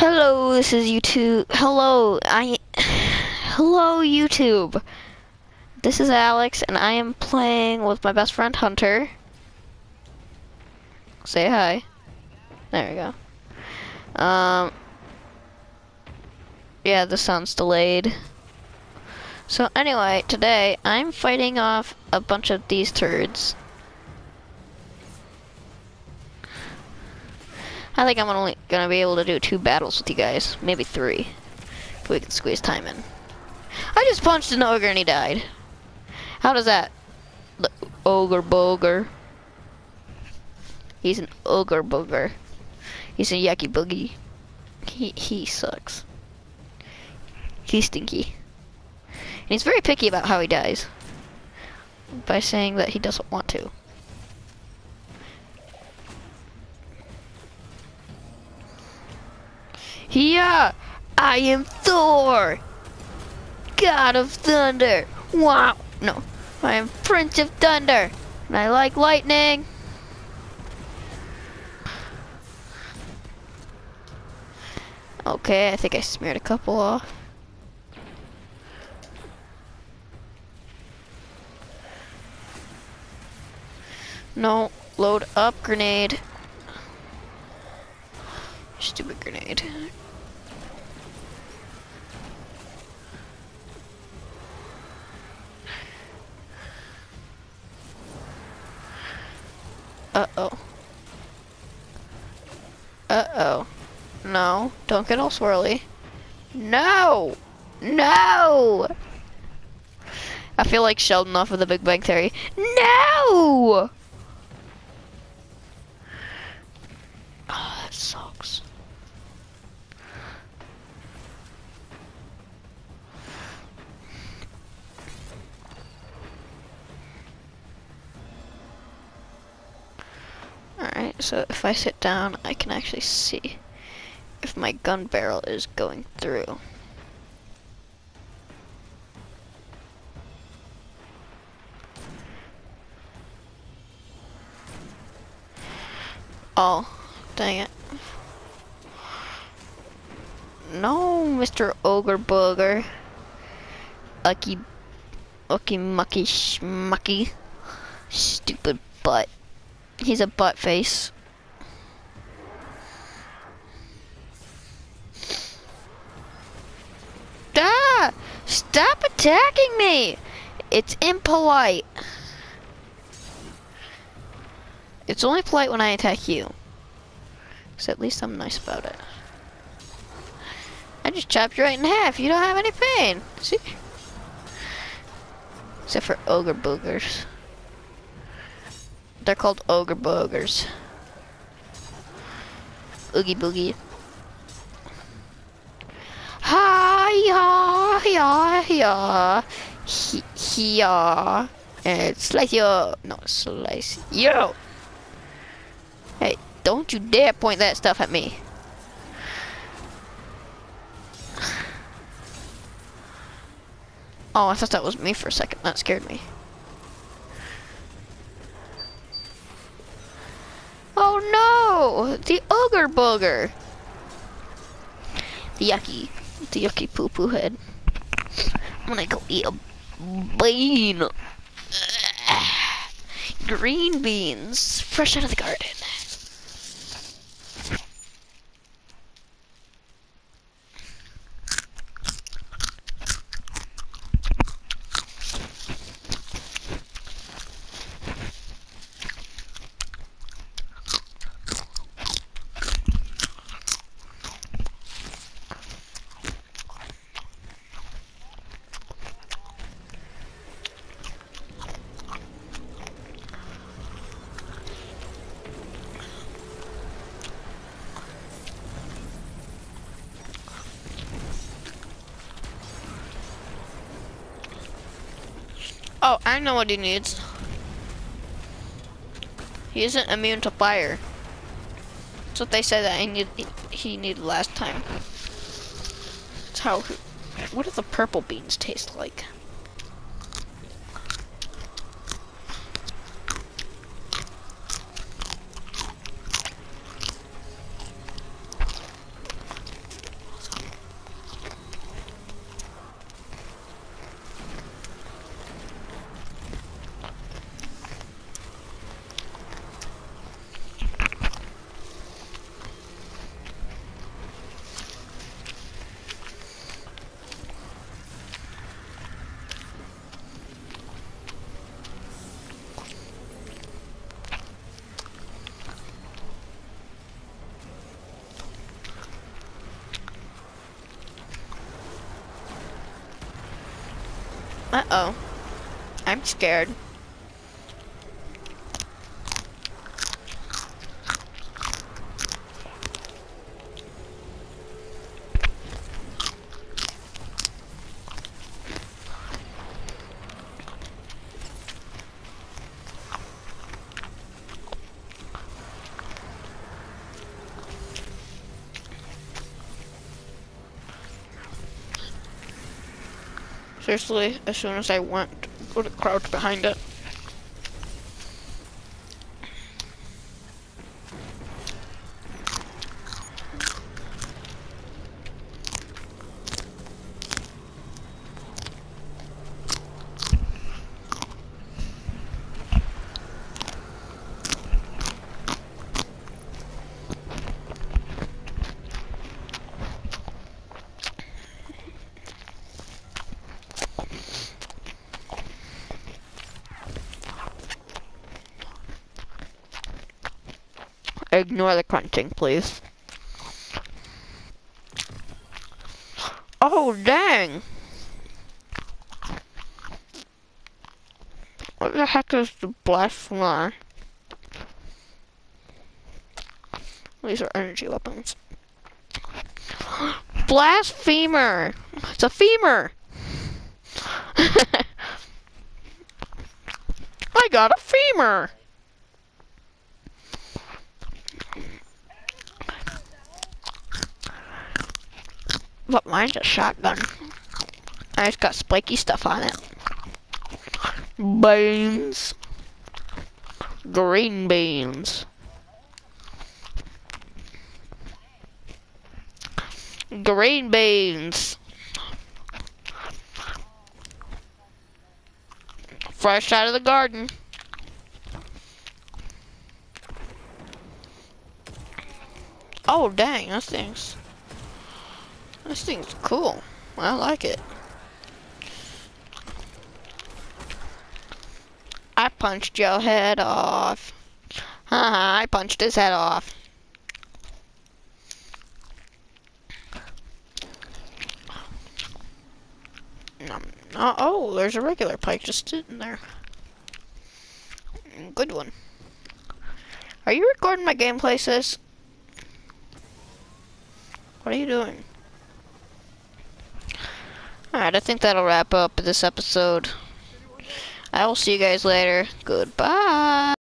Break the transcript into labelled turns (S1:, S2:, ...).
S1: Hello, this is YouTube. Hello, I. Hello, YouTube. This is Alex, and I am playing with my best friend Hunter. Say hi. There we go. Um. Yeah, the sound's delayed. So anyway, today I'm fighting off a bunch of these turds. I think I'm only gonna be able to do two battles with you guys, maybe three, if we can squeeze time in. I just punched an ogre and he died. How does that? The ogre boger. He's an ogre booger. He's a yucky boogie. He he sucks. He's stinky. And he's very picky about how he dies. By saying that he doesn't want to. Yeah, I am Thor, God of Thunder. Wow, no, I am Prince of Thunder, and I like lightning. Okay, I think I smeared a couple off. No, load up grenade. Stupid grenade. Uh-oh. Uh-oh. No, don't get all swirly. No! No! I feel like Sheldon off of the Big Bang Theory. No! So if I sit down, I can actually see if my gun barrel is going through. Oh, dang it. No, Mr. Ogre Booger. Ucky, ucky mucky schmucky. Stupid butt. He's a butt face. Ah! Stop attacking me! It's impolite. It's only polite when I attack you. Because at least I'm nice about it. I just chopped you right in half. You don't have any pain. See? Except for ogre boogers. They're called ogre boogers. Oogie boogie. Hi ya ya ya. Ya. And slice yo. No, slice yo. Hey, don't you dare point that stuff at me. Oh, I thought that was me for a second. That scared me. Oh no! The ogre booger! The yucky. The yucky poo poo head. I'm gonna go eat a bean. Green beans, fresh out of the garden. Oh, I know what he needs. He isn't immune to fire. That's what they said that I need. He needed last time. That's how. What do the purple beans taste like? Uh-oh. I'm scared. Seriously, as soon as I went, would have crouched behind it. Ignore the crunching, please. Oh, dang! What the heck is the blasphemer? These are energy weapons. Blasphemer! It's a femur! I got a femur! But mine's a shotgun. And it's got spiky stuff on it. Beans. Green beans. Green beans. Fresh out of the garden. Oh dang, that thing's this thing's cool. I like it. I punched your head off. Haha, I punched his head off. Uh, oh, there's a regular pike just sitting there. Good one. Are you recording my gameplay, sis? What are you doing? Alright, I think that'll wrap up this episode. I will see you guys later. Goodbye.